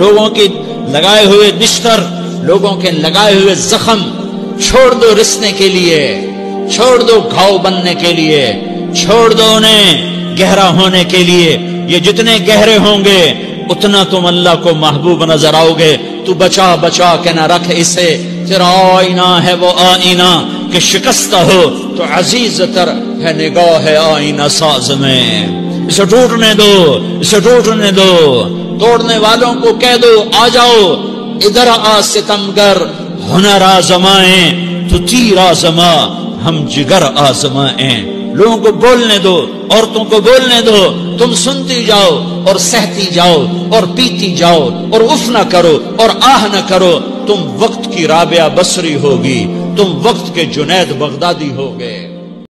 लोगों के लगाए हुए बिस्तर, लोगों के लगाए हुए जख्म छोड़ दो रिसने के लिए, छोड़ दो घाव बनने के लिए, छोड़ दो उन्हें गहरा होने के लिए। ये जितने गहरे होंगे, उतना तुम अल्लाह को महबूब नज़र आओगे। तू बचा बचा के ना रख इसे। तेरा आईना है वो आईना। कि शिकस्त हो तो अज़ीज़ तर है निगाह है आईना साज में। इसे टूटने दो, इसे टूटने दो। तोड़ने वालों को कह दो, आ जाओ, इधर आ सितमगर, हुनर आजमाए तो तीर आजमा, हम जिगर आजमाए। लोगों को बोलने दो, औरतों को बोलने दो, तुम सुनती जाओ और सहती जाओ और पीती जाओ और उफ ना करो और आह ना करो, तुम वक्त की राबिया बसरी होगी, तुम वक्त के जुनैद बगदादी हो गए